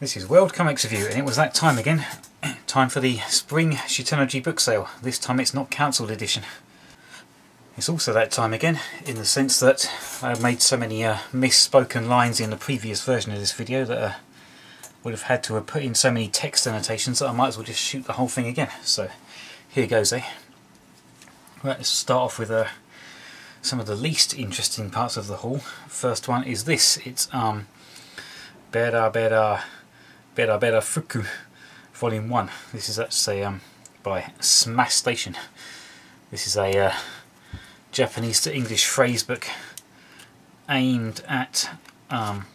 This is World Comics Review, and it was that time again. time for the Spring Shitennoji book sale. This time it's not cancelled edition. It's also that time again, in the sense that I've made so many uh, misspoken lines in the previous version of this video that uh, would have had to have put in so many text annotations that I might as well just shoot the whole thing again. So here goes, eh? Right, let's start off with uh, some of the least interesting parts of the haul. First one is this. It's um, Bera Bera Bera Bera Fuku, Volume 1. This is actually um, by Smash Station. This is a uh, Japanese to English phrase book aimed at um,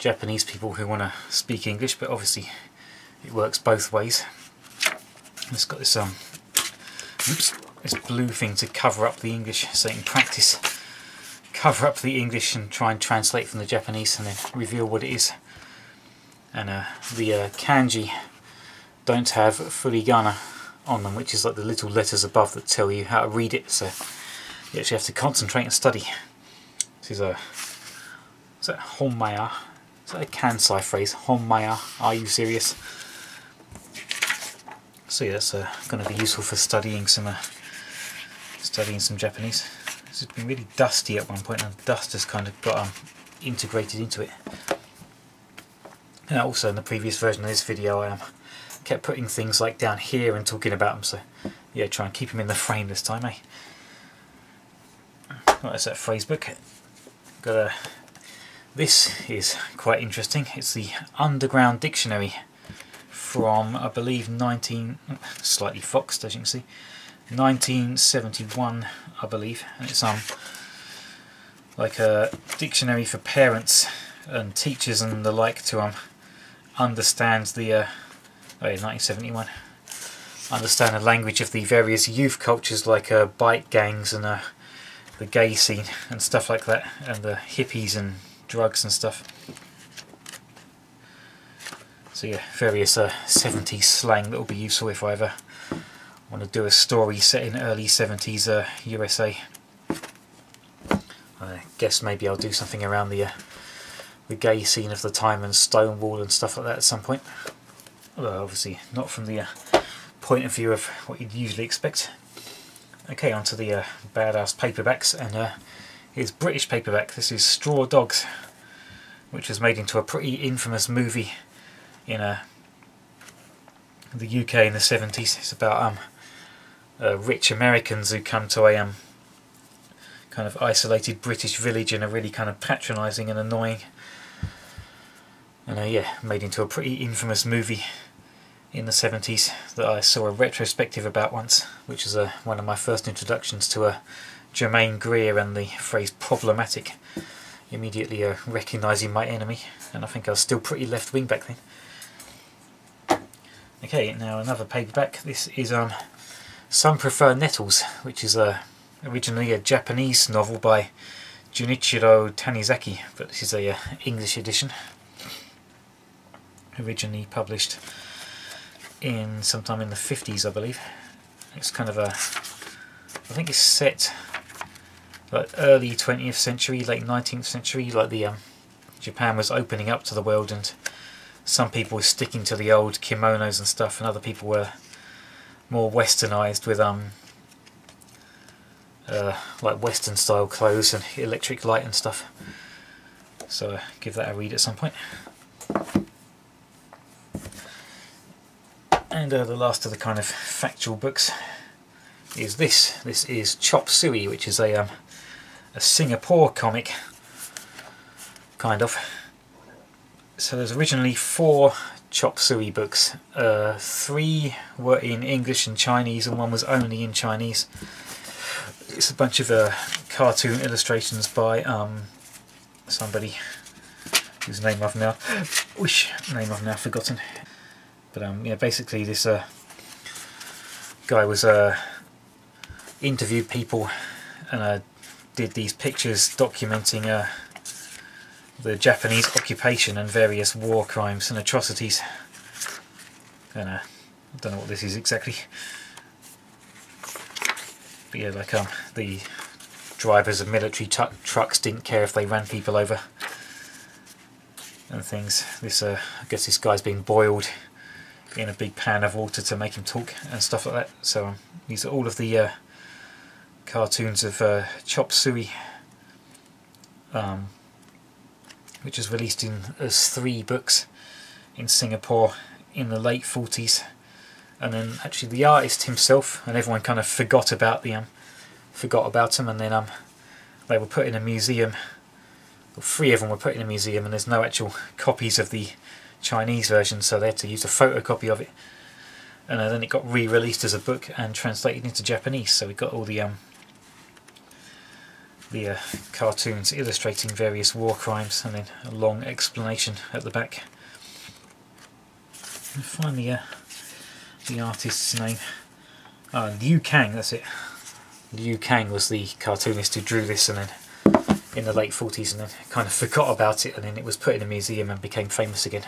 Japanese people who want to speak English, but obviously it works both ways. It's got this um, oops, this blue thing to cover up the English, so you can practice cover up the English and try and translate from the Japanese and then reveal what it is and uh, the uh, kanji don't have furigana on them, which is like the little letters above that tell you how to read it. So you actually have to concentrate and study. This is a is that honmaya? Is that a Kansai phrase? Honmaya? Are you serious? So yeah, that's uh, going to be useful for studying some uh, studying some Japanese. This has been really dusty at one point, and the dust has kind of got um, integrated into it. And also in the previous version of this video I um, kept putting things like down here and talking about them, so yeah, try and keep them in the frame this time, eh? Right, that phrase book. Got a. This is quite interesting. It's the Underground Dictionary from, I believe, 19. slightly foxed, as you can see. 1971, I believe, and it's um like a dictionary for parents and teachers and the like to um understands the uh, oh 1971 understand the language of the various youth cultures like uh, bike gangs and uh, the gay scene and stuff like that and the hippies and drugs and stuff. So yeah various uh, 70s slang that will be useful if I ever want to do a story set in early 70s USA uh, I guess maybe I'll do something around the uh, the gay scene of the time and Stonewall and stuff like that at some point. Although obviously not from the uh, point of view of what you'd usually expect. Okay, onto the uh, badass paperbacks, and uh, here's British paperback. This is Straw Dogs, which was made into a pretty infamous movie in uh, the UK in the 70s. It's about um, uh, rich Americans who come to a um, kind of isolated British village and are really kind of patronising and annoying and uh, yeah, made into a pretty infamous movie in the 70s that I saw a retrospective about once, which is uh, one of my first introductions to uh, Germaine Greer and the phrase problematic, immediately uh, recognising my enemy, and I think I was still pretty left-wing back then. Okay, now another paperback. This is um, Some Prefer Nettles, which is uh, originally a Japanese novel by Junichiro Tanizaki, but this is a uh, English edition originally published in sometime in the 50s I believe. It's kind of a, I think it's set like early 20th century, late 19th century, like the um, Japan was opening up to the world and some people were sticking to the old kimonos and stuff and other people were more westernized with um uh, like western style clothes and electric light and stuff so give that a read at some point And uh, the last of the kind of factual books is this. This is Chop Suey, which is a, um, a Singapore comic, kind of. So there's originally four Chop Suey books. Uh, three were in English and Chinese, and one was only in Chinese. It's a bunch of uh, cartoon illustrations by um, somebody whose name I've now, which name I've now forgotten. But um, yeah, basically this uh, guy was uh, interviewed people and uh, did these pictures documenting uh, the Japanese occupation and various war crimes and atrocities. And uh, I don't know what this is exactly. But yeah, like um, the drivers of military trucks didn't care if they ran people over. and things. This, uh, I guess this guy's being boiled in a big pan of water to make him talk and stuff like that. So um, these are all of the uh, cartoons of uh, Chop Suey, um, which was released in as three books in Singapore in the late 40s. And then actually the artist himself and everyone kind of forgot about the um, forgot about him, and then um, they were put in a museum. Well, three of them were put in a museum, and there's no actual copies of the Chinese version, so they had to use a photocopy of it. And uh, then it got re-released as a book and translated into Japanese. So we got all the um, the uh, cartoons illustrating various war crimes, and then a long explanation at the back. And find the uh, the artist's name. Oh, Liu Kang. That's it. Liu Kang was the cartoonist who drew this, and then in the late 40s and then kind of forgot about it and then it was put in a museum and became famous again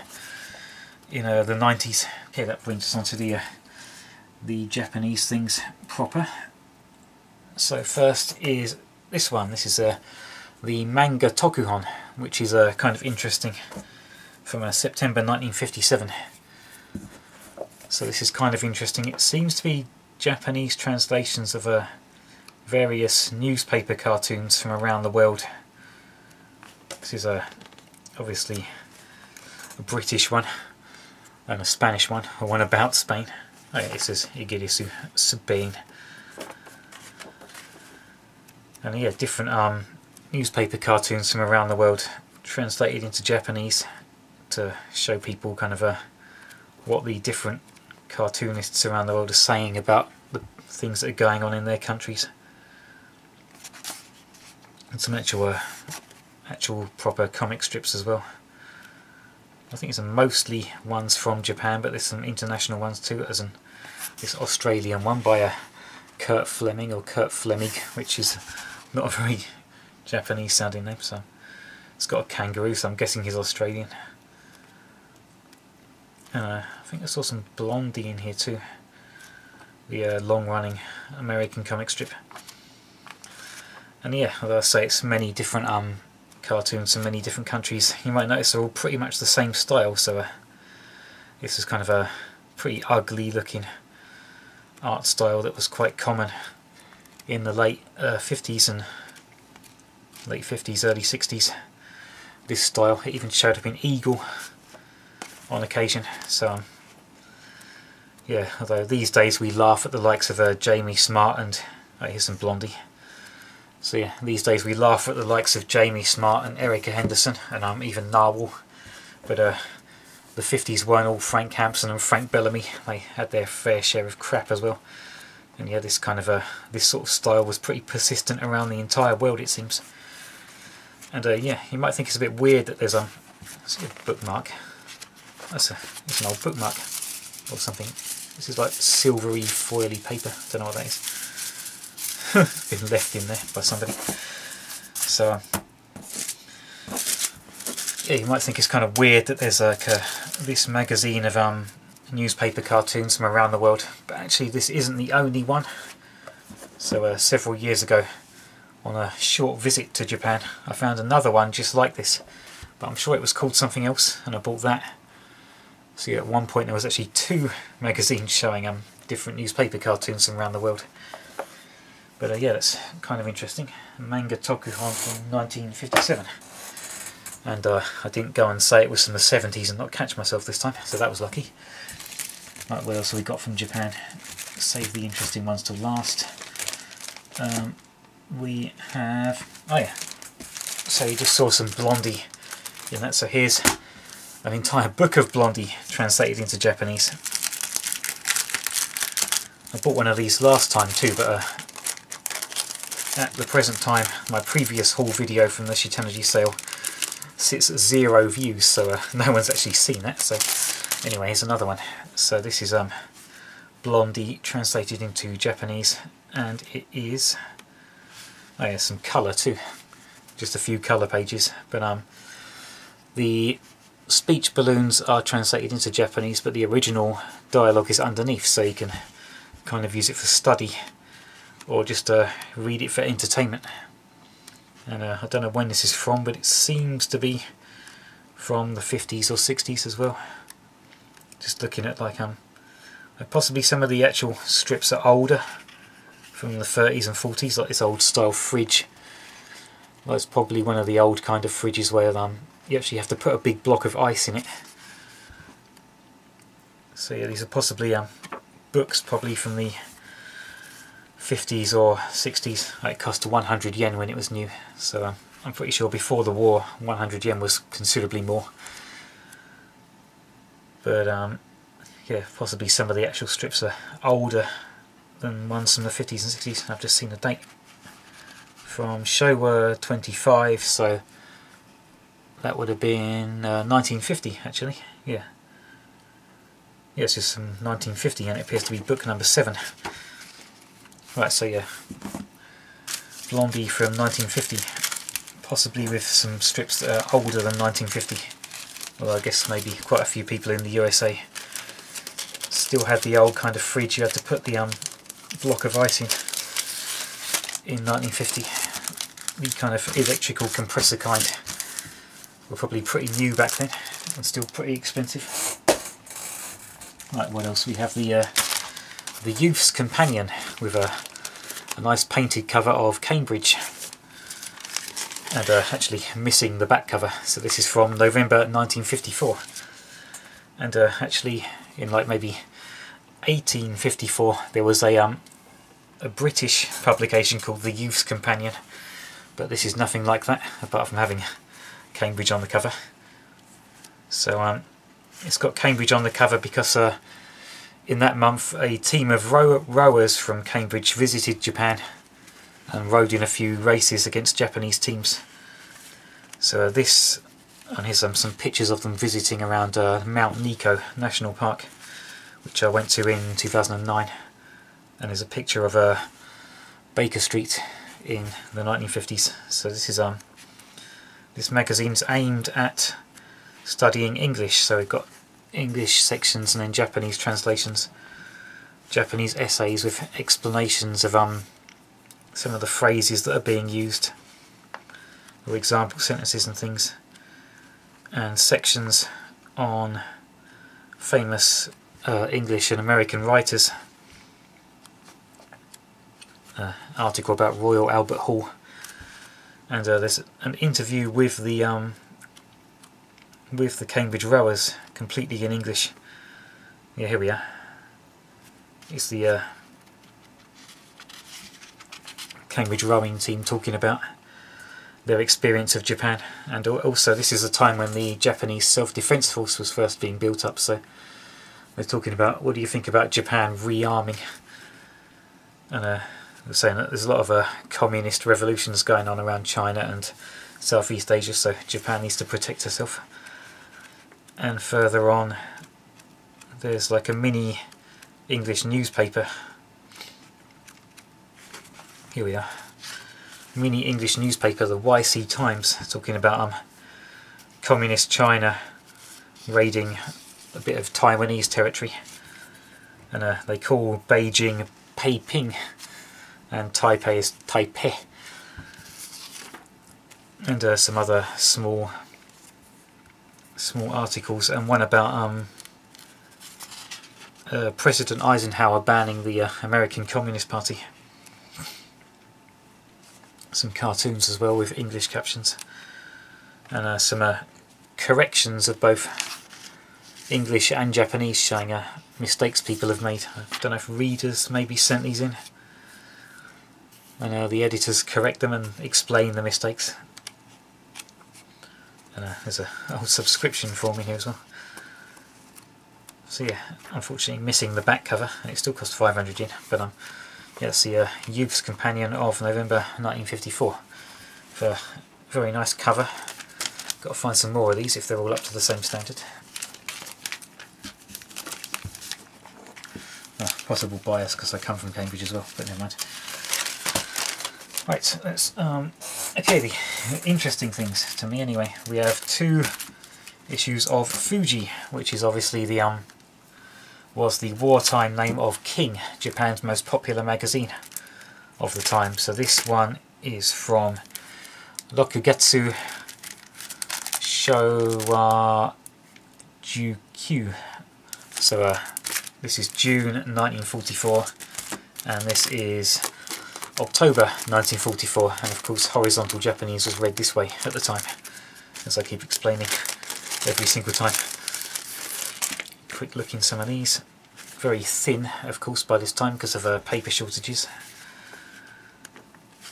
in uh, the 90s. Okay, that brings us on to the, uh, the Japanese things proper. So first is this one. This is uh, the Manga Tokuhon, which is uh, kind of interesting from uh, September 1957. So this is kind of interesting. It seems to be Japanese translations of uh, various newspaper cartoons from around the world. This is a obviously a British one and a Spanish one, a one about Spain. Oh yeah, it says Igirisu Spain. And yeah, different um, newspaper cartoons from around the world translated into Japanese to show people kind of a, uh, what the different cartoonists around the world are saying about the things that are going on in their countries and some actual uh, actual proper comic strips as well. I think it's mostly ones from Japan, but there's some international ones too, as in this Australian one by a uh, Kurt Fleming or Kurt Fleming, which is not a very Japanese sounding name. So it's got a kangaroo, so I'm guessing he's Australian. Uh, I think I saw some Blondie in here too, the uh, long-running American comic strip. And yeah, as I say, it's many different um, cartoons from many different countries. You might notice they're all pretty much the same style, so uh, this is kind of a pretty ugly looking art style that was quite common in the late uh, 50s and late 50s, early 60s. This style, it even showed up in Eagle on occasion, so um, yeah, although these days we laugh at the likes of uh, Jamie Smart and here's some Blondie so yeah, these days we laugh at the likes of Jamie Smart and Erica Henderson and um, even Narwhal. But uh, the 50s weren't all Frank Hampson and Frank Bellamy. They had their fair share of crap as well. And yeah, this kind of uh, this sort of style was pretty persistent around the entire world, it seems. And uh, yeah, you might think it's a bit weird that there's a, a bookmark. That's a it's an old bookmark or something. This is like silvery foily paper. Don't know what that is. been left in there by somebody. So yeah, you might think it's kind of weird that there's like a, this magazine of um, newspaper cartoons from around the world, but actually this isn't the only one. So uh, several years ago, on a short visit to Japan, I found another one just like this, but I'm sure it was called something else, and I bought that. So yeah, at one point there was actually two magazines showing um, different newspaper cartoons from around the world. But uh, yeah, that's kind of interesting. Manga Tokuhon from 1957. And uh, I didn't go and say it was from the 70s and not catch myself this time, so that was lucky. Right, what else have we got from Japan? Save the interesting ones to last. Um, we have... Oh yeah. So you just saw some Blondie in that. So here's an entire book of Blondie translated into Japanese. I bought one of these last time too, but uh, at the present time, my previous haul video from the Shitennoji sale sits at zero views, so uh, no one's actually seen that. So anyway, here's another one. So this is um, Blondie translated into Japanese, and it is, oh yeah, some colour too. Just a few colour pages, but um, the speech balloons are translated into Japanese, but the original dialogue is underneath, so you can kind of use it for study or just uh, read it for entertainment. And uh, I don't know when this is from, but it seems to be from the 50s or 60s as well. Just looking at like um possibly some of the actual strips are older from the 30s and 40s, like this old style fridge. That's probably one of the old kind of fridges where um, you actually have to put a big block of ice in it. So yeah, these are possibly um, books probably from the 50s or 60s. It cost 100 yen when it was new, so um, I'm pretty sure before the war 100 yen was considerably more. But um, yeah, possibly some of the actual strips are older than ones from the 50s and 60s. I've just seen the date from Showa 25, so that would have been uh, 1950 actually, yeah. Yes, it's from 1950 and it appears to be book number 7. Right, so yeah, Blondie from 1950, possibly with some strips that are older than 1950. Well, I guess maybe quite a few people in the USA still had the old kind of fridge you had to put the um, block of ice in in 1950. The kind of electrical compressor kind were probably pretty new back then and still pretty expensive. Right, what else? We have the uh, the Youth's Companion with a, a nice painted cover of Cambridge. And uh, actually missing the back cover. So this is from November 1954 and uh, actually in like maybe 1854 there was a um, a British publication called The Youth's Companion. But this is nothing like that apart from having Cambridge on the cover. So um, it's got Cambridge on the cover because uh, in that month a team of row rowers from Cambridge visited Japan and rowed in a few races against Japanese teams. So this and here's um, some pictures of them visiting around uh, Mount Nikko National Park which I went to in 2009 and there's a picture of uh, Baker Street in the 1950s so this is um this magazine's aimed at studying English. So we've got English sections and then Japanese translations. Japanese essays with explanations of um some of the phrases that are being used. Or example sentences and things. And sections on famous uh, English and American writers. Uh, article about Royal Albert Hall, and uh, there's an interview with the um, with the Cambridge rowers, completely in English. Yeah, here we are. It's the uh, Cambridge rowing team talking about their experience of Japan, and also this is a time when the Japanese self-defense force was first being built up. So they're talking about what do you think about Japan rearming and uh, they're saying that there's a lot of uh, communist revolutions going on around China and Southeast Asia so Japan needs to protect herself and further on there's like a mini English newspaper. Here we are. Mini English newspaper the YC Times talking about um, communist China raiding a bit of Taiwanese territory. And uh, they call Beijing Peiping and Taipei is Taipei. And uh, some other small small articles and one about um, uh, President Eisenhower banning the uh, American Communist Party some cartoons as well with English captions and uh, some uh, corrections of both English and Japanese showing uh, mistakes people have made. I don't know if readers maybe sent these in. And uh, the editors correct them and explain the mistakes. And uh, there's a old subscription form in here as well. So yeah, unfortunately missing the back cover. and It still cost 500 yen, but um, yeah, that's the uh, Youth's Companion of November 1954. For very nice cover. Got to find some more of these if they're all up to the same standard. possible bias because I come from Cambridge as well, but never mind. Right, let's, um, okay, the interesting things to me anyway. We have two issues of Fuji, which is obviously the, um, was the wartime name of King, Japan's most popular magazine of the time. So this one is from Rokugetsu Showa Jukyu. So uh, this is June 1944 and this is October 1944 and of course horizontal Japanese was read this way at the time as I keep explaining every single time. Quick look in some of these. Very thin of course by this time because of uh, paper shortages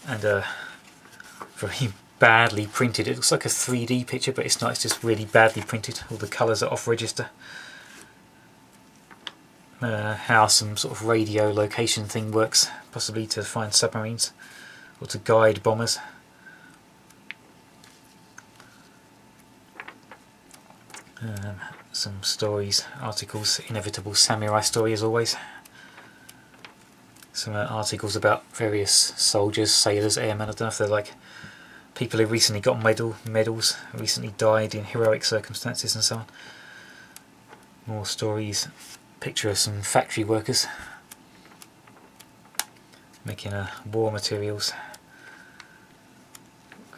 and uh, very badly printed. It looks like a 3D picture but it's not, it's just really badly printed. All the colours are off register. Uh, how some sort of radio location thing works, possibly to find submarines or to guide bombers. Um, some stories, articles, inevitable samurai story as always. Some uh, articles about various soldiers, sailors, airmen, I don't know if they're like people who recently got medal, medals, recently died in heroic circumstances and so on. More stories, picture of some factory workers making uh, war materials.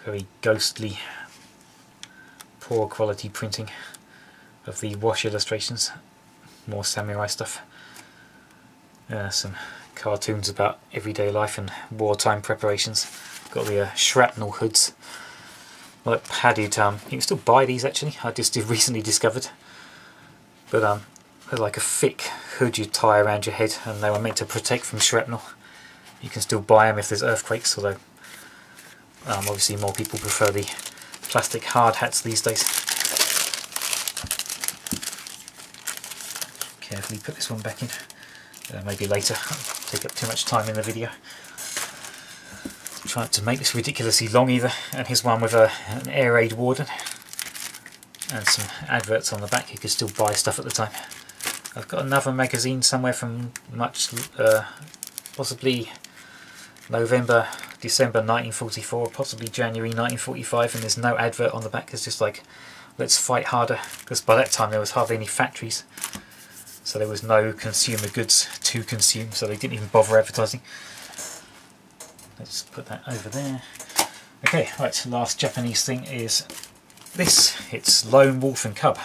Very ghostly, poor quality printing of the wash illustrations. More samurai stuff. Uh, some cartoons about everyday life and wartime preparations. Got the uh, shrapnel hoods. Like padded, um, you can still buy these actually, I just recently discovered. But um, like a thick hood you tie around your head and they were meant to protect from shrapnel. You can still buy them if there's earthquakes, although um, obviously more people prefer the plastic hard hats these days. Carefully put this one back in. Uh, maybe later, take up too much time in the video. Try not to make this ridiculously long either, and here's one with a, an air raid warden and some adverts on the back. You could still buy stuff at the time. I've got another magazine somewhere from much, uh, possibly November, December 1944, possibly January 1945, and there's no advert on the back. It's just like, let's fight harder, because by that time there was hardly any factories. So there was no consumer goods to consume, so they didn't even bother advertising. Let's put that over there. Okay, right, last Japanese thing is this. It's Lone Wolf and Cub,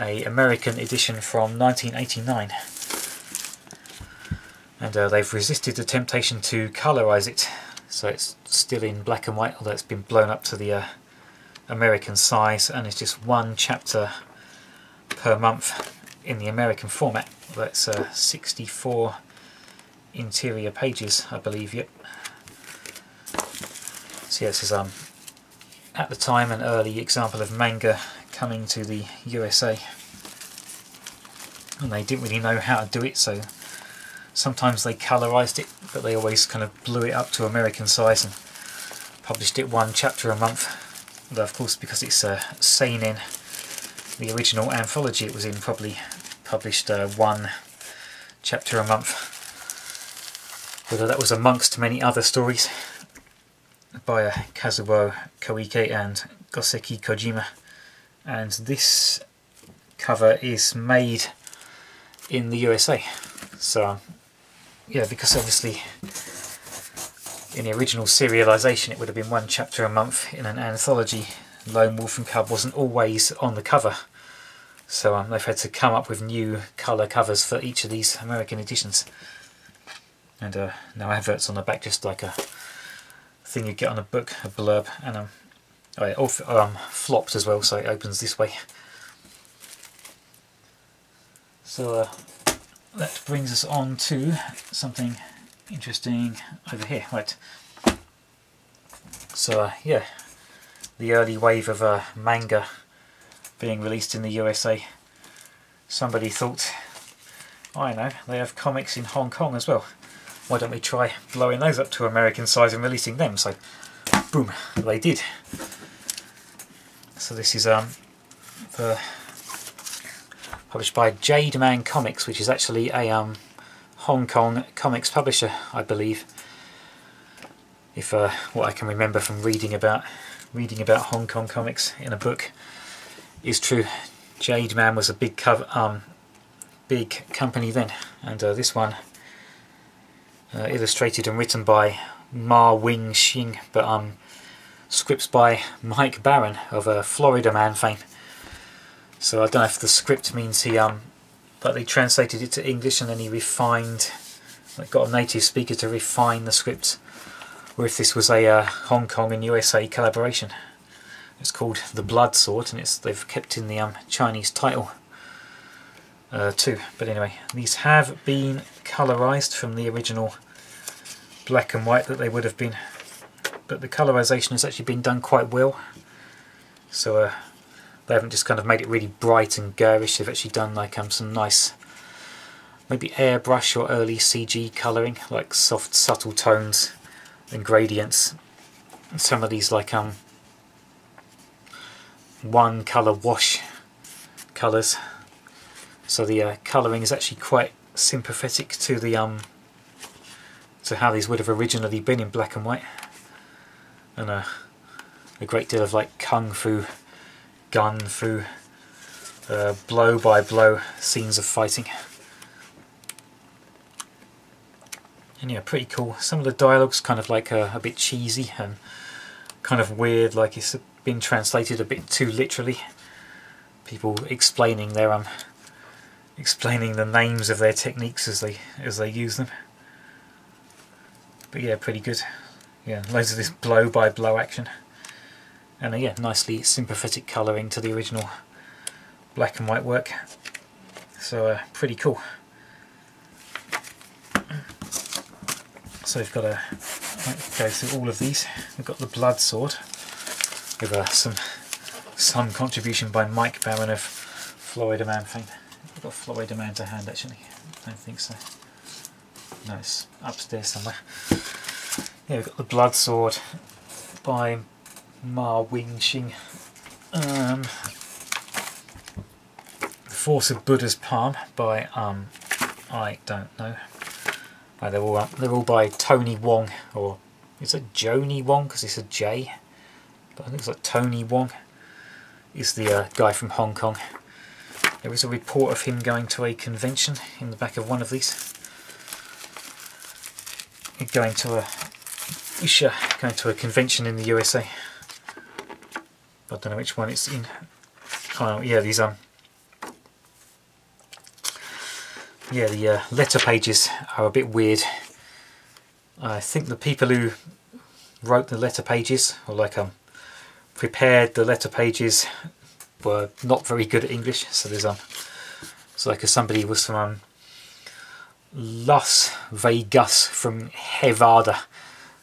a American edition from 1989. And uh, they've resisted the temptation to colorise it, so it's still in black and white, although it's been blown up to the uh, American size, and it's just one chapter per month in the American format. That's uh, 64 interior pages, I believe, yep. So yeah, this is um, at the time an early example of manga coming to the USA. And they didn't really know how to do it, so sometimes they colorized it, but they always kind of blew it up to American size and published it one chapter a month. Although of course because it's uh, seinen, the original anthology it was in probably published uh, one chapter a month. Whether that was amongst many other stories by uh, Kazuo Koike and Goseki Kojima. And this cover is made in the USA. So, yeah, because obviously in the original serialization it would have been one chapter a month in an anthology. Lone Wolf and Cub wasn't always on the cover. So um, they've had to come up with new colour covers for each of these American editions. And uh, no adverts on the back, just like a thing you get on a book, a blurb, and um, oh all um, flopped as well, so it opens this way. So uh, that brings us on to something interesting over here. Right. So uh, yeah, the early wave of uh, manga being released in the USA. Somebody thought, I know, they have comics in Hong Kong as well. Why don't we try blowing those up to American size and releasing them? So, boom, they did. So this is um, the, published by Jademan Comics, which is actually a um, Hong Kong comics publisher, I believe. If uh, what I can remember from reading about reading about Hong Kong comics in a book is true. Jade Man was a big cover, um, big company then, and uh, this one uh, illustrated and written by Ma Wing Shing, but um, scripts by Mike Baron of uh, Florida Man fame. So I don't know if the script means he um, but they translated it to English and then he refined, like got a native speaker to refine the script, or if this was a uh, Hong Kong and USA collaboration. It's called The Blood Sword and it's they've kept in the um, Chinese title uh, too. But anyway, these have been colorized from the original black and white that they would have been. But the colorization has actually been done quite well. So uh, they haven't just kind of made it really bright and garish, they've actually done like um, some nice maybe airbrush or early CG colouring, like soft subtle tones and gradients. some of these like um one colour wash colours so the uh, colouring is actually quite sympathetic to the um to how these would have originally been in black and white and uh, a great deal of like kung fu gun fu uh, blow by blow scenes of fighting and yeah pretty cool some of the dialogue's kind of like uh, a bit cheesy and kind of weird like it's been translated a bit too literally people explaining their um explaining the names of their techniques as they as they use them. But yeah, pretty good. Yeah, loads of this blow by blow action. And uh, yeah, nicely sympathetic colouring to the original black and white work. So uh, pretty cool. So we've got a go through all of these. We've got the blood sword with uh, some some contribution by Mike Baron of Florida Man fame. I've got Florida Man to hand actually. I don't think so. No, it's upstairs somewhere. Yeah, we've got the Blood Sword by Ma Wing Shing. Um, the Force of Buddha's Palm by um, I don't know. They're all they're all by Tony Wong or is it Joni Wong because it's a J, but I think it's like Tony Wong. Is the uh, guy from Hong Kong. There is a report of him going to a convention in the back of one of these. Going to a Isha, going to a convention in the USA. I don't know which one it's in. Oh yeah, these um yeah the uh, letter pages are a bit weird. I think the people who wrote the letter pages, or like um prepared the letter pages were not very good at English. So there's um, it's like if somebody was from um, Las Vegas from Nevada.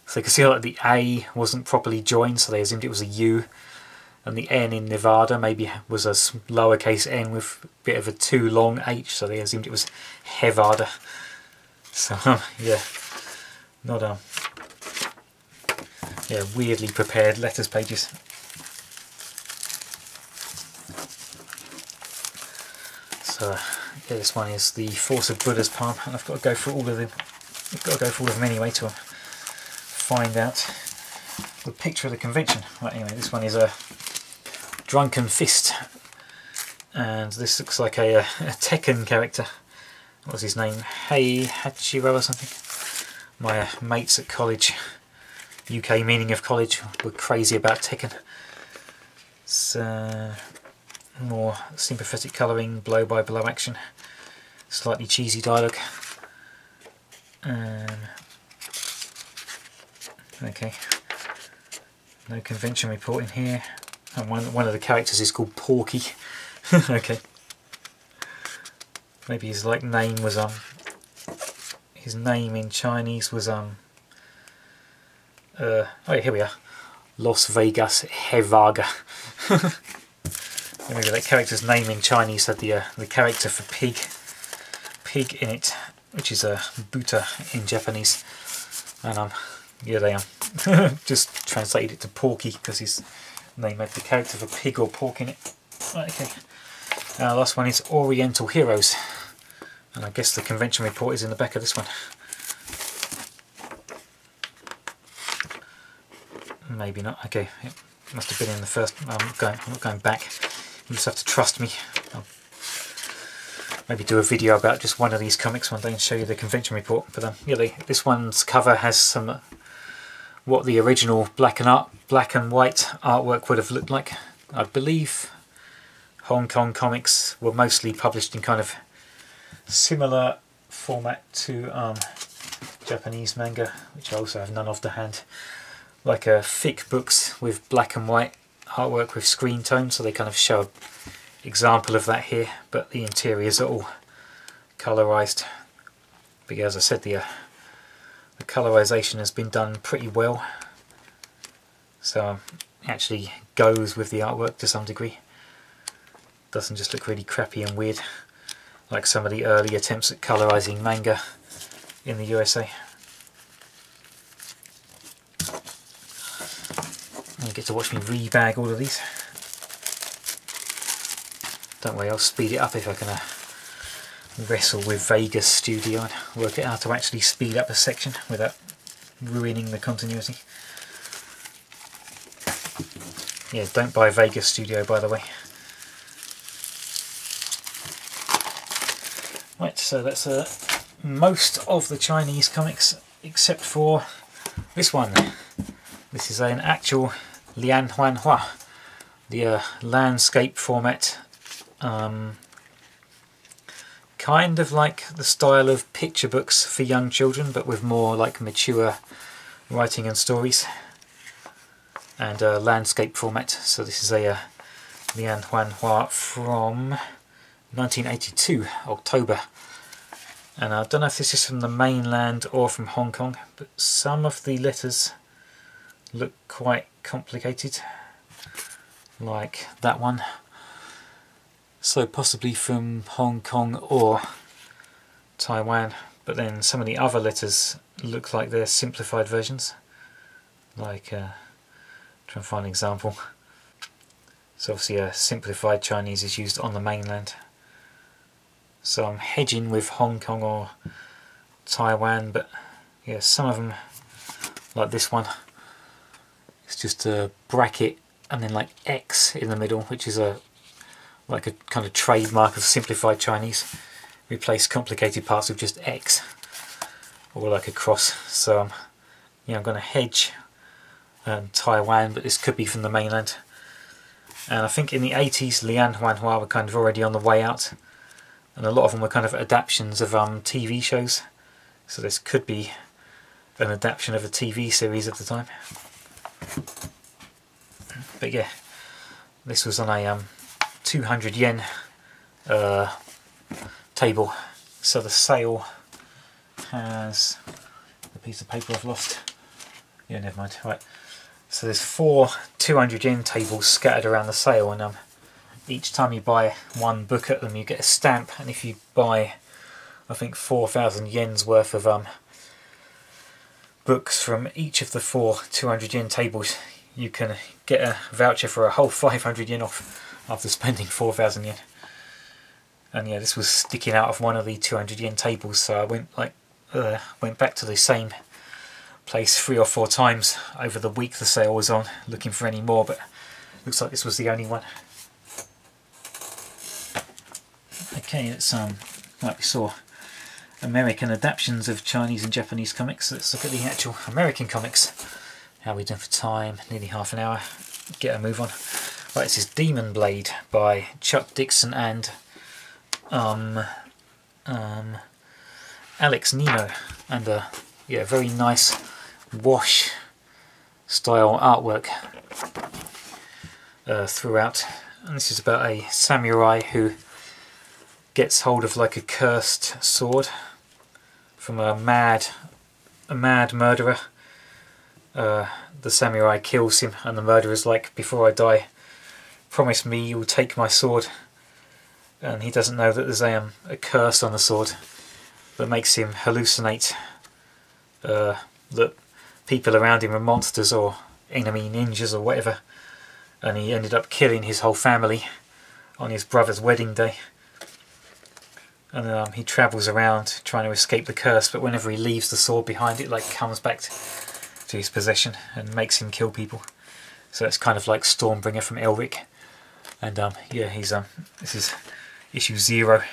So you can see like the A wasn't properly joined, so they assumed it was a U. And the N in Nevada maybe was a lowercase n with a bit of a too long H, so they assumed it was Nevada. So um, yeah, not um, yeah, weirdly prepared letters pages. So yeah, this one is the Force of Buddha's Palm, and I've got to go through all of them. I've got to go through all of them anyway to find out the picture of the convention. Anyway, this one is a Drunken Fist, and this looks like a, a Tekken character. What's his name? Hey Hachiro or something. My uh, mates at college, UK meaning of college, were crazy about Tekken. So more sympathetic colouring, blow by blow action, slightly cheesy dialogue. Um, okay, no convention report in here. And one, one of the characters is called Porky. okay. Maybe his like name was um his name in Chinese was um uh oh here we are. Las Vegas Hevaga. Maybe that character's name in Chinese had the uh, the character for pig, pig in it, which is a uh, buta in Japanese. And um, yeah, they are. just translated it to Porky because his name had the character for pig or pork in it. Right, okay. Now, last one is Oriental Heroes, and I guess the convention report is in the back of this one. Maybe not. Okay, it must have been in the first. I'm going. I'm not going back. You just have to trust me. I'll maybe do a video about just one of these comics one day and show you the convention report. But um, yeah, they, this one's cover has some what the original black and art, black and white artwork would have looked like. I believe Hong Kong comics were mostly published in kind of similar format to um, Japanese manga, which I also have none of to hand. Like a uh, thick books with black and white artwork with screen tone, so they kind of show an example of that here, but the interiors are all colorized. But as I said, the, uh, the colorization has been done pretty well. So um, actually goes with the artwork to some degree. Doesn't just look really crappy and weird like some of the early attempts at colorizing manga in the USA. You get to watch me rebag all of these. Don't worry, I'll speed it up if I can uh, wrestle with Vegas Studio and work it out to actually speed up a section without ruining the continuity. Yeah, don't buy Vegas Studio by the way. Right, so that's uh, most of the Chinese comics except for this one. This is an actual Lian Huan Hua, the uh, landscape format. Um, kind of like the style of picture books for young children, but with more like mature writing and stories. And uh, landscape format. So this is a uh, Lian Huan Hua from 1982, October. And I don't know if this is from the mainland or from Hong Kong, but some of the letters look quite complicated, like that one. So possibly from Hong Kong or Taiwan, but then some of the other letters look like they're simplified versions. Like, uh, try and find an example. So obviously a simplified Chinese is used on the mainland. So I'm hedging with Hong Kong or Taiwan, but yeah, some of them, like this one, it's just a bracket and then like X in the middle, which is a like a kind of trademark of simplified Chinese. Replace complicated parts with just X, or like a cross. So um, yeah, I'm going to hedge um, Taiwan, but this could be from the mainland. And I think in the 80s, Lian Huanhua were kind of already on the way out and a lot of them were kind of adaptations of um, TV shows so this could be an adaptation of a TV series at the time but yeah this was on a um, 200 yen uh, table. So the sale has a piece of paper I've lost. Yeah never mind. Right. So there's four 200 yen tables scattered around the sale and um, each time you buy one book at them you get a stamp and if you buy I think 4,000 yen's worth of um, books from each of the four 200 yen tables you can get a voucher for a whole 500 yen off after spending 4,000 yen and yeah this was sticking out of one of the 200 yen tables so I went like uh, went back to the same place three or four times over the week the sale was on looking for any more but looks like this was the only one Okay, let's um, like we saw American adaptations of Chinese and Japanese comics. Let's look at the actual American comics. How are we doing for time? Nearly half an hour. Get a move on. Right, this is Demon Blade by Chuck Dixon and um, um, Alex Nemo. And a yeah, very nice wash style artwork uh, throughout. And this is about a samurai who gets hold of like a cursed sword from a mad a mad murderer. Uh, the samurai kills him and the murderer's like, before I die, promise me you'll take my sword. And he doesn't know that there's a, um, a curse on the sword that makes him hallucinate uh, that people around him are monsters or enemy ninjas or whatever. And he ended up killing his whole family on his brother's wedding day and um, he travels around trying to escape the curse but whenever he leaves the sword behind it like comes back to his possession and makes him kill people so it's kind of like Stormbringer from Elric and um, yeah he's um this is issue zero.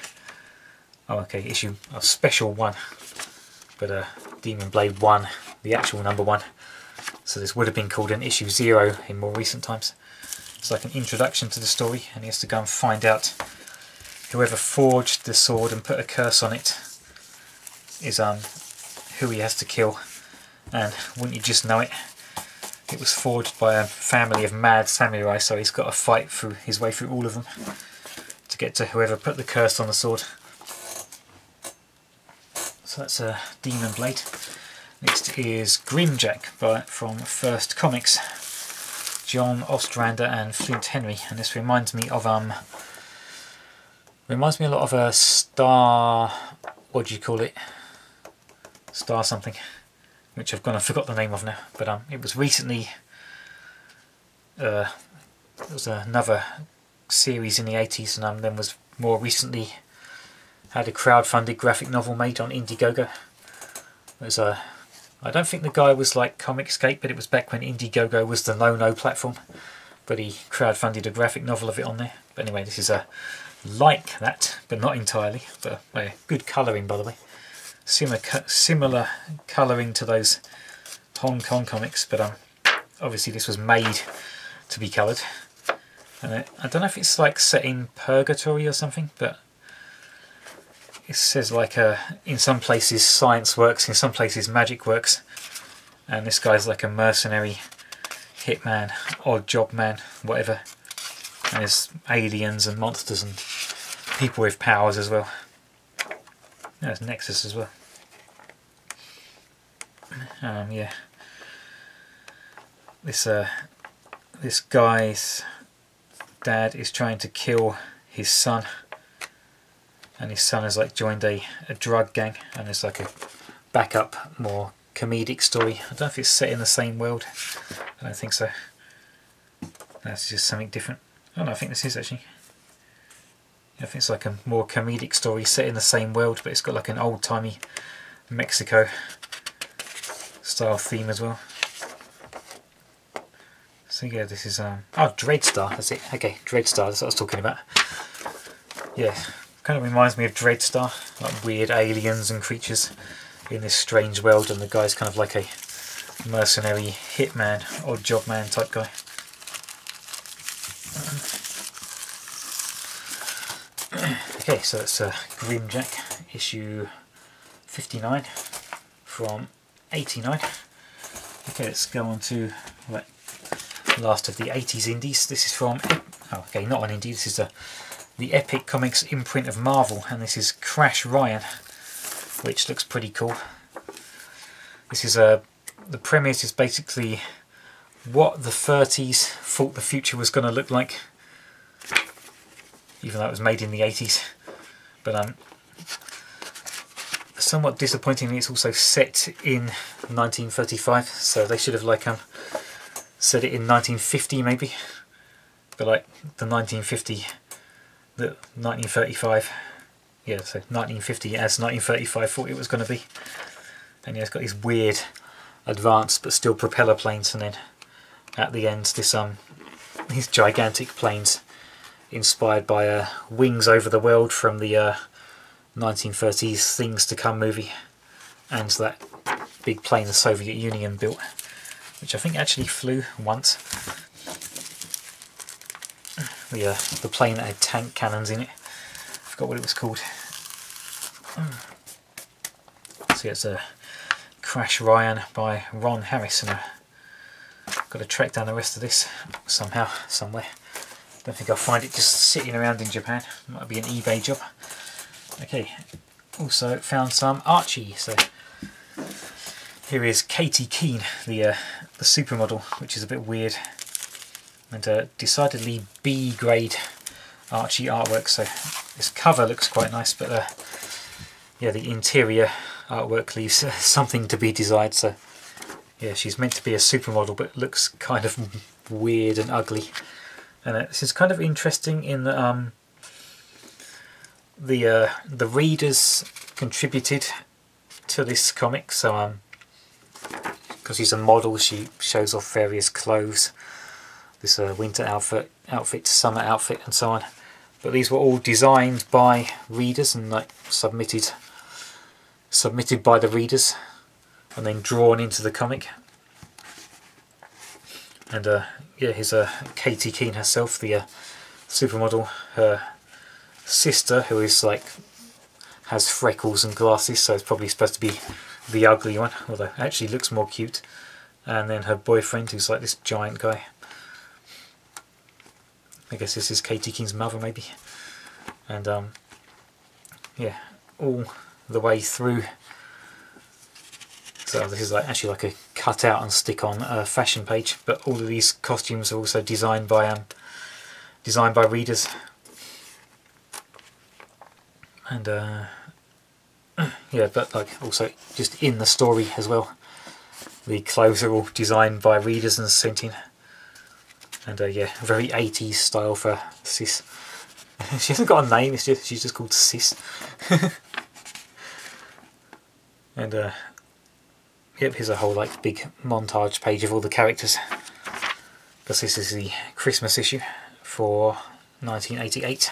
Oh, okay issue a special one but uh, Demon Blade 1 the actual number one So this would have been called an issue zero in more recent times. It's like an introduction to the story and he has to go and find out whoever forged the sword and put a curse on it is um who he has to kill and wouldn't you just know it it was forged by a family of mad samurai so he's got to fight through his way through all of them to get to whoever put the curse on the sword. So that's a demon blade. Next is Grimjack by, from First Comics. John Ostrander and Flint Henry. And this reminds me of um reminds me a lot of a star what do you call it? Star something which I've gone and forgot the name of now but um it was recently uh, there was another series in the 80s and um, then was more recently had a crowd-funded graphic novel made on Indiegogo. Was a I don't think the guy was like Comicsgate, but it was back when Indiegogo was the no-no platform. But he crowdfunded a graphic novel of it on there. But anyway, this is a like that, but not entirely. But uh, good colouring, by the way. Similar, similar colouring to those Hong Kong comics, but um, obviously this was made to be coloured. And it, I don't know if it's like set in purgatory or something, but it says like uh, in some places science works, in some places magic works, and this guy's like a mercenary hitman, odd job man, whatever. And there's aliens and monsters and people with powers as well. There's Nexus as well. Um, yeah. This uh, this guy's dad is trying to kill his son and his son has like joined a, a drug gang and it's like a backup more comedic story. I don't know if it's set in the same world. I don't think so. That's just something different. Oh no, I think this is actually. I think it's like a more comedic story set in the same world, but it's got like an old-timey Mexico style theme as well. So yeah, this is um oh Dreadstar. That's it. Okay, Dreadstar. That's what I was talking about. Yeah, Kind of reminds me of Dreadstar, like weird aliens and creatures in this strange world, and the guy's kind of like a mercenary hitman or job man type guy. Okay, so that's uh, Grimjack, issue 59 from 89. Okay, let's go on to right, last of the 80s indies. This is from, oh, okay, not an indie, this is a the Epic Comics imprint of Marvel, and this is Crash Ryan, which looks pretty cool. This is a uh, the premise is basically what the 30s thought the future was going to look like, even though it was made in the 80s. But um, somewhat disappointingly, it's also set in 1935, so they should have like um set it in 1950 maybe, but like the 1950 the 1935 yeah so 1950 as 1935 thought it was going to be. And yeah it's got these weird advanced but still propeller planes and then at the end this um these gigantic planes inspired by uh, Wings Over the World from the uh, 1930s Things to Come movie and that big plane the Soviet Union built which I think actually flew once the uh, the plane that had tank cannons in it. I forgot what it was called. So it's a Crash Ryan by Ron Harris, and I've got to track down the rest of this somehow, somewhere. Don't think I'll find it just sitting around in Japan. Might be an eBay job. Okay, also found some Archie. So here is Katy Keene, the uh, the supermodel, which is a bit weird and uh, decidedly B grade Archie artwork so this cover looks quite nice but uh, yeah the interior artwork leaves something to be desired so yeah she's meant to be a supermodel but looks kind of weird and ugly and uh, this is kind of interesting in that um, the uh, the readers contributed to this comic so um because she's a model she shows off various clothes this uh, winter outfit, outfit, summer outfit and so on. But these were all designed by readers and like submitted submitted by the readers and then drawn into the comic. And uh, yeah, here's uh, Katy Keene herself, the uh, supermodel. Her sister, who is like has freckles and glasses, so it's probably supposed to be the ugly one, although actually looks more cute. And then her boyfriend, who's like this giant guy. I guess this is Katy Keene's mother, maybe. And um, yeah, all the way through. So this is like actually like a cut out and stick on a fashion page, but all of these costumes are also designed by um, designed by readers. And uh, yeah, but like also just in the story as well. The clothes are all designed by readers and sent in. And uh, yeah, very 80s style for Sis. she hasn't got a name, it's just she's just called Sis. and uh, yep, here's a whole like big montage page of all the characters. Because this is the Christmas issue for 1988.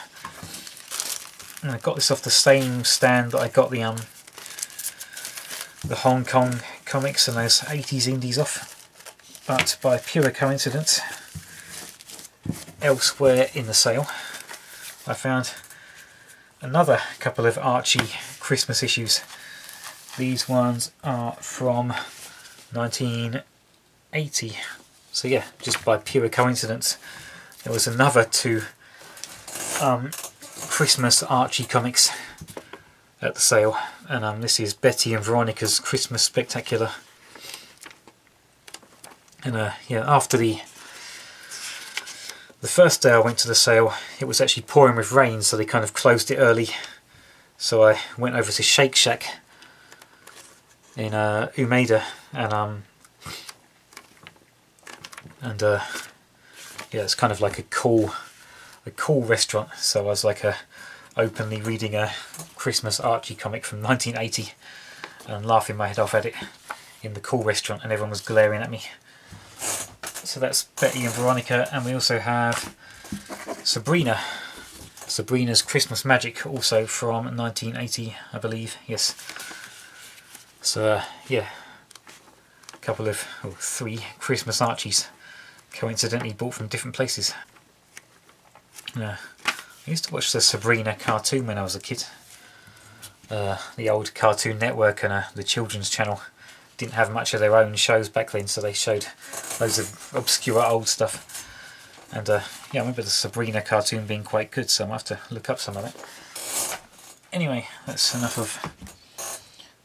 And I got this off the same stand that I got the um the Hong Kong comics and those 80s indies off. But by pure coincidence, elsewhere in the sale, I found another couple of Archie Christmas issues. These ones are from 1980. So yeah, just by pure coincidence, there was another two um, Christmas Archie comics at the sale. And um, this is Betty and Veronica's Christmas Spectacular. And uh, yeah after the the first day I went to the sale it was actually pouring with rain so they kind of closed it early. So I went over to Shake Shack in uh, Umeda and um and uh, yeah it's kind of like a cool a cool restaurant so I was like a openly reading a Christmas Archie comic from 1980 and laughing my head off at it in the cool restaurant and everyone was glaring at me. So that's Betty and Veronica and we also have Sabrina. Sabrina's Christmas Magic also from 1980 I believe, yes. So uh, yeah, a couple of, oh, three Christmas Archies coincidentally bought from different places. Yeah. I used to watch the Sabrina cartoon when I was a kid. Uh, the old Cartoon Network and uh, the Children's Channel didn't have much of their own shows back then, so they showed loads of obscure old stuff. And uh, yeah, I remember the Sabrina cartoon being quite good, so i might have to look up some of that. Anyway, that's enough of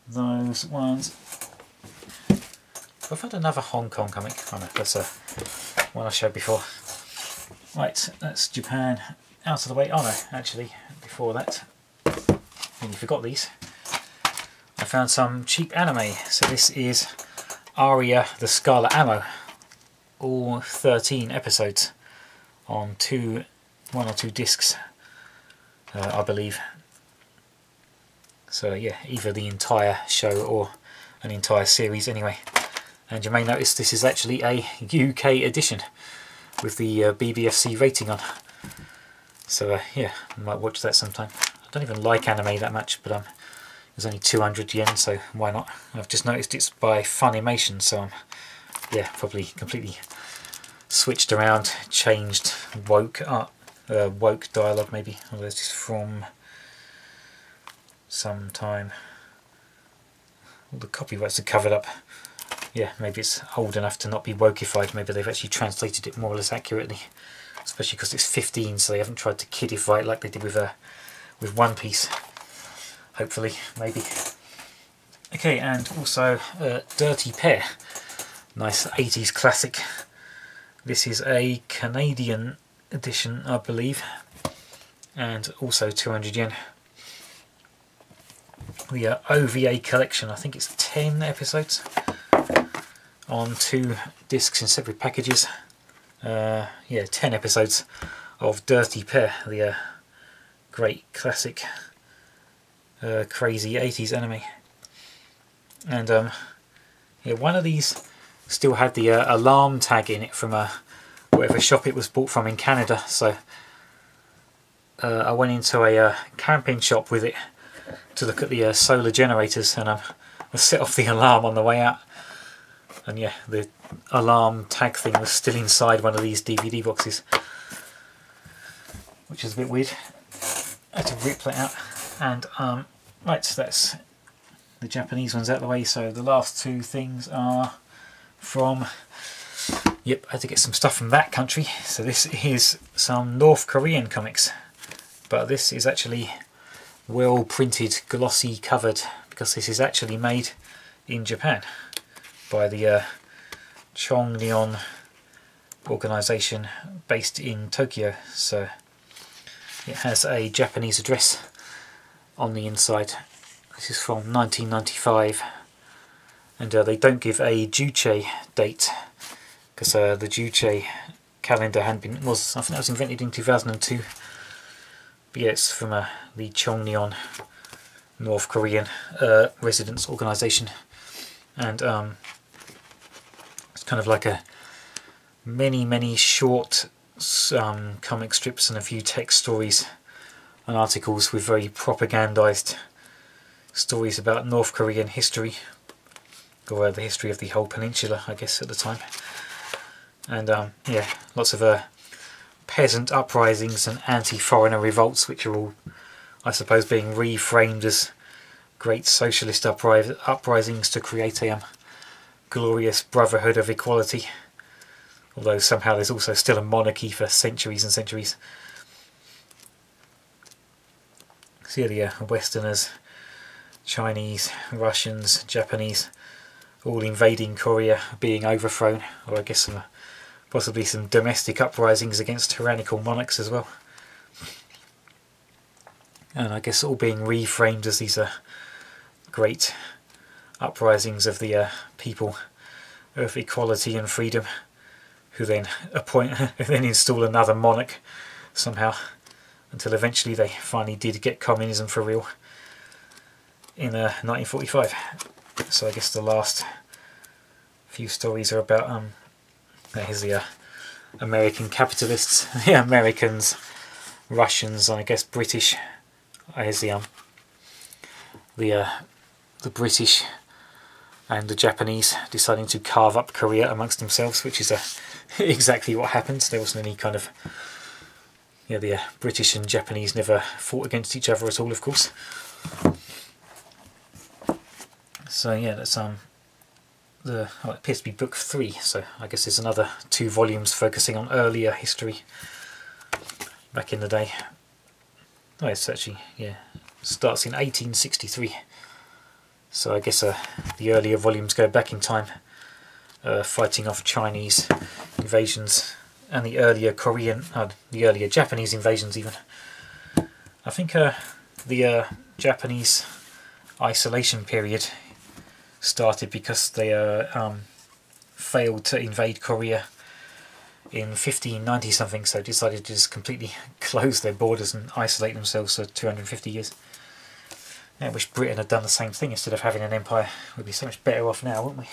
those ones. I've had another Hong Kong comic. Oh no, that's a one I showed before. Right, that's Japan out of the way. Oh no, actually, before that, and you forgot these, I found some cheap anime. So this is Aria the Scarlet Ammo. All 13 episodes on two, one or two discs, uh, I believe. So yeah, either the entire show or an entire series anyway. And you may notice this is actually a UK edition with the uh, BBFC rating on. So uh, yeah, I might watch that sometime. I don't even like anime that much, but um, it's only 200 yen, so why not? I've just noticed it's by Funimation, so I'm yeah probably completely switched around, changed woke art, uh, woke dialogue maybe. Although this is from some time. All the copyrights are covered up. Yeah, maybe it's old enough to not be wokeified. Maybe they've actually translated it more or less accurately. Especially because it's 15 so they haven't tried to kidify it like they did with uh, with One Piece. Hopefully maybe. Okay and also uh, Dirty Pair. Nice 80s classic. This is a Canadian edition I believe. And also 200 yen the uh, OVA collection I think it's 10 episodes on two discs in separate packages uh, yeah, 10 episodes of Dirty Pair, the uh, great classic uh, crazy 80s anime. And um, yeah, one of these still had the uh, alarm tag in it from uh, whatever shop it was bought from in Canada. So I went into a camping shop with it to look at the uh, solar generators and I set off the alarm on the way out And yeah, the alarm tag thing was still inside one of these DVD boxes. Which is a bit weird. I had to rip that out. And, um, right, so that's the Japanese ones out the way. So the last two things are from... Yep, I had to get some stuff from that country. So this is some North Korean comics. But this is actually well printed, glossy covered, because this is actually made in Japan by the uh, Chongnyon organization based in Tokyo. So it has a Japanese address on the inside. This is from 1995 and uh, they don't give a Juche date because uh, the Juche calendar had been was I think that was invented in 2002 but yeah it's from uh, the Chongnyon North Korean uh, residence organization. And um, it's kind of like a many many short um, comic strips and a few text stories and articles with very propagandized stories about North Korean history or uh, the history of the whole peninsula I guess at the time. And um, yeah lots of uh, peasant uprisings and anti-foreigner revolts which are all I suppose being reframed as great socialist upri uprisings to create a um, glorious brotherhood of equality. Although somehow there's also still a monarchy for centuries and centuries. See the uh, westerners Chinese, Russians, Japanese all invading Korea being overthrown. Or I guess some possibly some domestic uprisings against tyrannical monarchs as well. And I guess all being reframed as these uh, great uprisings of the uh, people of equality and freedom who then appoint then install another monarch somehow until eventually they finally did get communism for real in uh, 1945 so I guess the last few stories are about um here's the uh, American capitalists the Americans Russians and I guess British here's the um the uh, the British and the Japanese deciding to carve up Korea amongst themselves, which is uh, exactly what happened. There wasn't any kind of... Yeah, the uh, British and Japanese never fought against each other at all, of course. So yeah, that's um the oh, it appears to be book three. So I guess there's another two volumes focusing on earlier history back in the day. Oh, it's actually yeah starts in 1863. So I guess uh, the earlier volumes go back in time, uh, fighting off Chinese invasions and the earlier Korean, uh, the earlier Japanese invasions even. I think uh, the uh, Japanese isolation period started because they uh, um, failed to invade Korea in 1590 something, so decided to just completely close their borders and isolate themselves for 250 years. I wish Britain had done the same thing instead of having an empire. We'd be so much better off now, wouldn't we?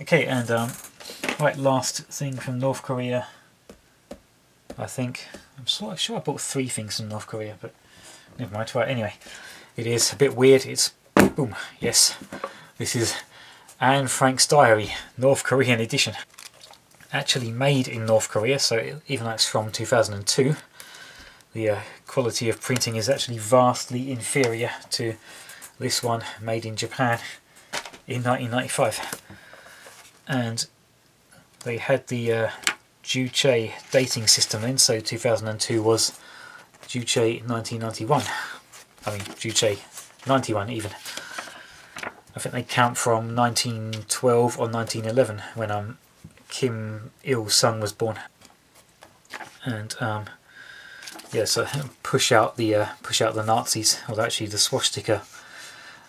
Okay, and um, right, last thing from North Korea. I think I'm sort of sure I bought three things from North Korea, but never mind. Right, anyway, it is a bit weird. It's boom. Yes, this is Anne Frank's Diary, North Korean edition. Actually made in North Korea, so even though it's from 2002, the uh, quality of printing is actually vastly inferior to this one made in Japan in 1995 and they had the uh, Juche dating system then so 2002 was Juche 1991 I mean Juche 91 even I think they count from 1912 or 1911 when um, Kim Il-sung was born and um, yeah, so push out the uh, push out the Nazis. Well, actually, the swastika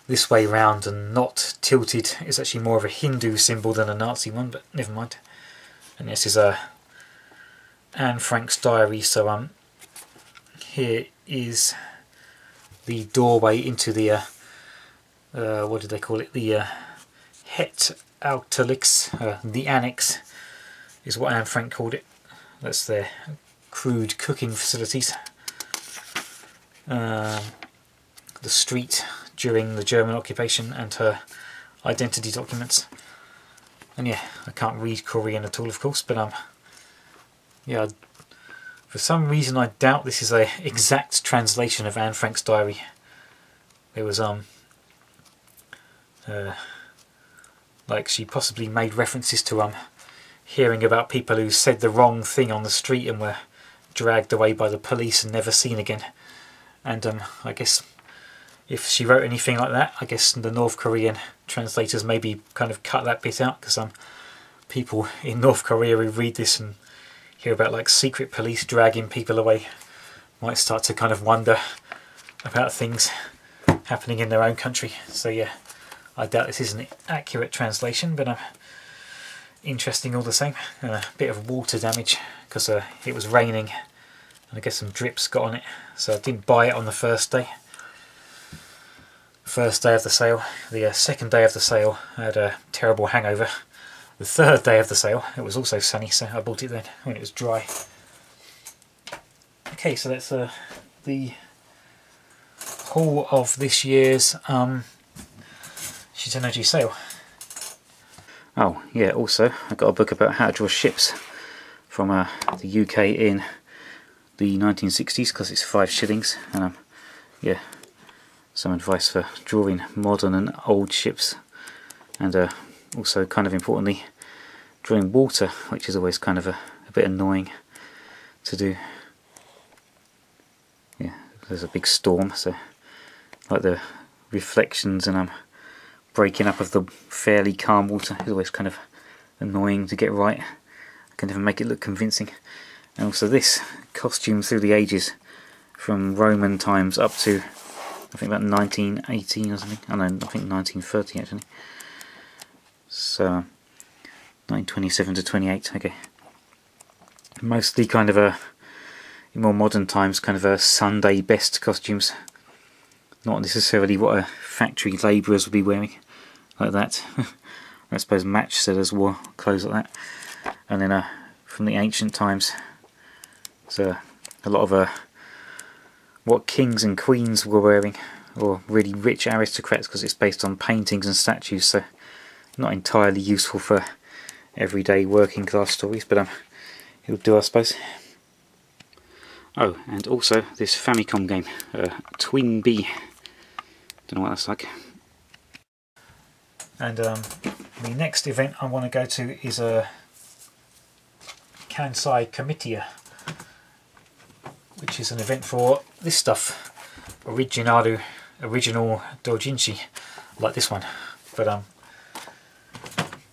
this way round and not tilted is actually more of a Hindu symbol than a Nazi one, but never mind. And this is a uh, Anne Frank's diary. So um, here is the doorway into the uh, uh, what did they call it? The uh, Het Uiterlijks, uh, the annex, is what Anne Frank called it. That's their crude cooking facilities. Uh, the street during the German occupation and her identity documents. and yeah, I can't read Korean at all, of course, but um, yeah, for some reason I doubt this is a exact translation of Anne Frank's diary. There was um, uh, like she possibly made references to um, hearing about people who said the wrong thing on the street and were dragged away by the police and never seen again. And um, I guess if she wrote anything like that, I guess the North Korean translators maybe kind of cut that bit out because um, people in North Korea who read this and hear about like secret police dragging people away might start to kind of wonder about things happening in their own country. So yeah, I doubt this is an accurate translation, but uh, interesting all the same. a bit of water damage because uh, it was raining and I guess some drips got on it. So I didn't buy it on the first day first day of the sale. The uh, second day of the sale, I had a terrible hangover. The third day of the sale, it was also sunny, so I bought it then when it was dry. Okay, so that's uh, the haul of this year's um, Shitennoji sale. Oh, yeah, also, I got a book about how to draw ships from uh, the UK in the 1960s because it's five shillings. And um, yeah, some advice for drawing modern and old ships and uh, also kind of importantly drawing water which is always kind of a, a bit annoying to do yeah there's a big storm so like the reflections and um, breaking up of the fairly calm water is always kind of annoying to get right I can never make it look convincing and also this costume through the ages from Roman times up to I think about 1918 or something. Oh, I know, I think 1930 actually. So, 1927 to 28, okay. Mostly kind of a, in more modern times, kind of a Sunday best costumes. Not necessarily what a factory labourers would be wearing, like that. I suppose match sellers wore clothes like that. And then uh, from the ancient times, so a lot of uh, what kings and queens were wearing, or really rich aristocrats because it's based on paintings and statues, so not entirely useful for everyday working class stories, but um, it'll do I suppose. Oh, and also this Famicom game, uh, TwinBee. Don't know what that's like. And um, the next event I want to go to is a Kansai Comitia which is an event for this stuff, Originalu, original doujinshi, like this one. But um,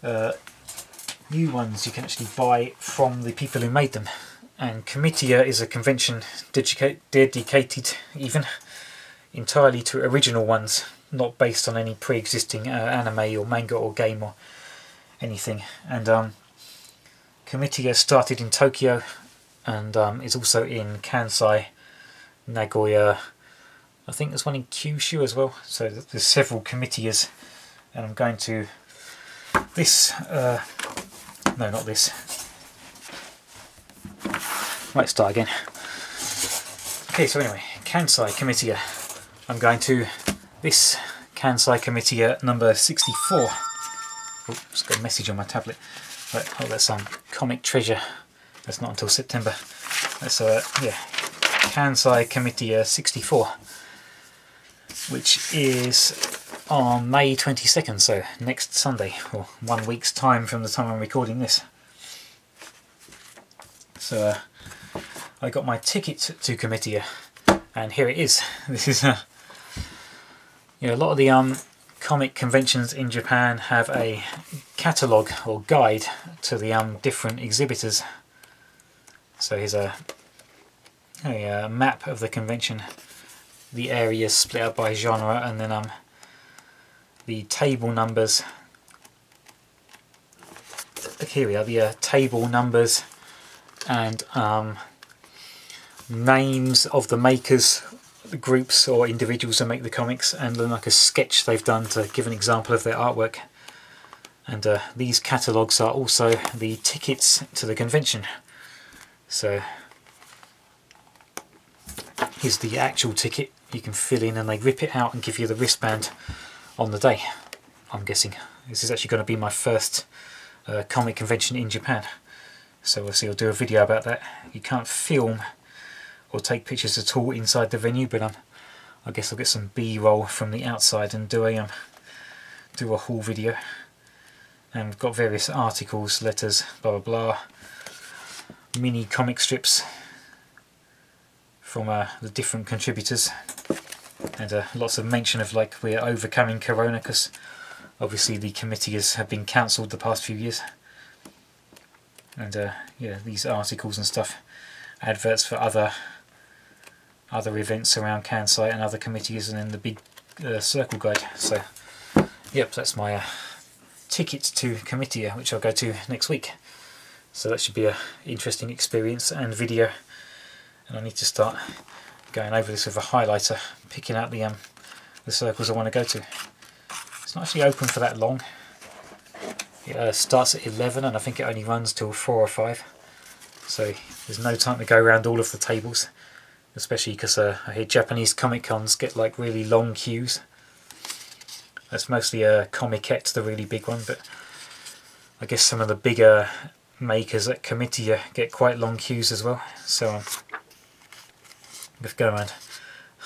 uh, new ones you can actually buy from the people who made them. And Comitia is a convention dedicated even entirely to original ones, not based on any pre-existing uh, anime or manga or game or anything. And um, Comitia started in Tokyo and um, is also in Kansai, Nagoya. I think there's one in Kyushu as well. So there's several Comitias, and I'm going to this. Uh, no, not this. Might start again. Okay, so anyway, Kansai Comitia. I'm going to this Kansai Comitia number 64. Oh, just got a message on my tablet. Right, oh, that's some comic treasure that's not until September. That's uh, yeah, Kansai Comitia 64, which is on May 22nd, so next Sunday, or one week's time from the time I'm recording this. So uh, I got my ticket to Comitia, and here it is. This is uh, you know, a lot of the um, comic conventions in Japan have a catalogue or guide to the um, different exhibitors so here's a, a, map of the convention. The areas split up by genre and then um, the table numbers. Here we are, the uh, table numbers and um, names of the makers, groups or individuals that make the comics and then like a sketch they've done to give an example of their artwork. And uh, these catalogues are also the tickets to the convention. So here's the actual ticket you can fill in and they rip it out and give you the wristband on the day I'm guessing. This is actually going to be my first uh, comic convention in Japan. So obviously I'll do a video about that. You can't film or take pictures at all inside the venue, but um, I guess I'll get some B-roll from the outside and do a um, do a haul video. And we've got various articles, letters, blah blah blah, mini comic strips from uh, the different contributors, and uh, lots of mention of like we're overcoming Corona because obviously the Comitias have been cancelled the past few years. And uh, yeah, these articles and stuff, adverts for other other events around Kansai and other Comitias and then the big uh, circle guide. So yep, that's my uh, ticket to Comitia which I'll go to next week. So that should be an interesting experience and video. And I need to start going over this with a highlighter, picking out the um, the circles I want to go to. It's not actually open for that long. It uh, starts at 11 and I think it only runs till 4 or 5. So there's no time to go around all of the tables especially because uh, I hear Japanese Comic Cons get like really long queues. That's mostly a uh, Comiket, the really big one, but I guess some of the bigger makers at Comitia get quite long queues as well. So I'm just go around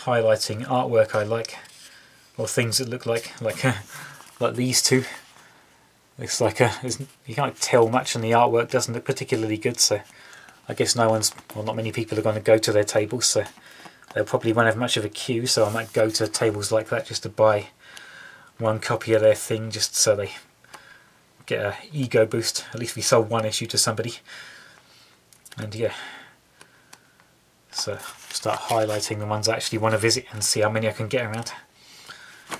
highlighting artwork I like, or things that look like like uh, like these two. Looks like a, you can't tell much, and the artwork doesn't look particularly good. So I guess no one's, well not many people are going to go to their tables so they probably won't have much of a queue so I might go to tables like that just to buy one copy of their thing just so they get a ego boost. At least we sold one issue to somebody. And yeah, so start highlighting the ones I actually want to visit and see how many I can get around.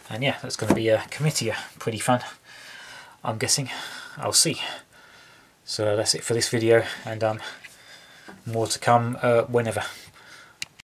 And yeah, that's going to be a Comitia, pretty fun. I'm guessing. I'll see. So that's it for this video and um, more to come uh, whenever.